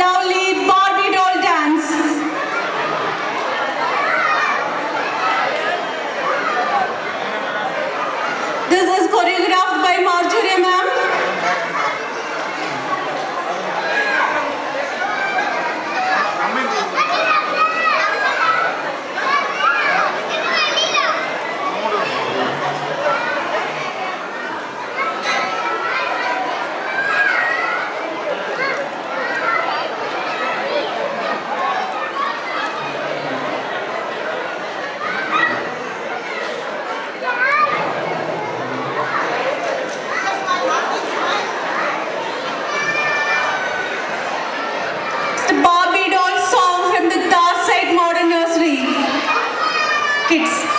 lovely Kids.